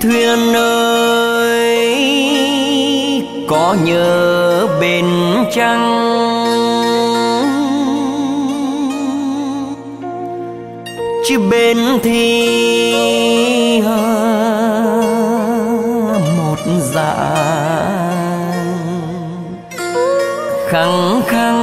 thuyền ơi có nhớ bên trăng? Chứ bên thì à, một dạ khăng khăng